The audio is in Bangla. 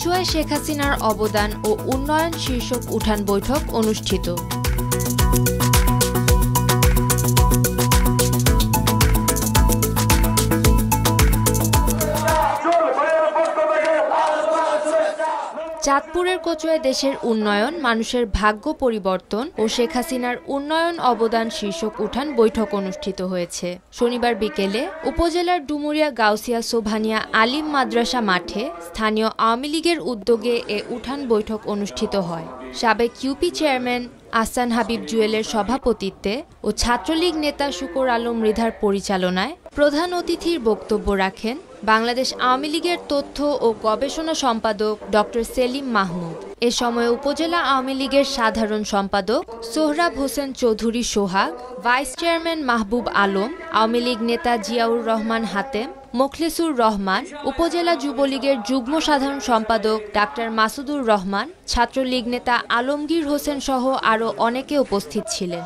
শেখ হাসিনার অবদান ও উন্নয়ন শীর্ষক উঠান বৈঠক অনুষ্ঠিত। চাঁদপুরের কচুয়ায় দেশের উন্নয়ন, মানুষের ভাগ্য পরিবর্তন ও শেখ হাসিনার উন্নয়ন অবদান শীর্ষক উঠান বৈঠক অনুষ্ঠিত হয়েছে। শনিবার বিকেলে উপজেলার ডুমুরিয়া, গাউসিয়া, সোভানিয়া, আলিম মাদ্রাসা মাঠে স্থানীয় আওয়ামী লীগের উদ্যোগে এ উঠান বৈঠক অনুষ্ঠিত হয়। সাবেক ইউপি চেয়ারম্যান আহসান হাবিব জুয়েলের সভাপতিত্বে ও ছাত্রলীগ নেতা শুকর আলম মৃধার পরিচালনায় প্রধান অতিথির বক্তব্য রাখেন বাংলাদেশ আওয়ামী লীগের তথ্য ও গবেষণা সম্পাদক ডক্টর সেলিম মাহমুদ। এ সময় উপজেলা আওয়ামী লীগের সাধারণ সম্পাদক Sohrab Hossain Chowdhury Sohag, vice chairman Mahbub Alam, Awami League নেতা জিয়াউর রহমান হাতেম মোখলেসুর রহমান, উপজেলা যুবলীগের যুগ্ম সাধারণ সম্পাদক ডাক্তার মাসুদুর রহমান, ছাত্রলীগ নেতা আলমগীর হোসেন সহ আরও অনেকে উপস্থিত ছিলেন।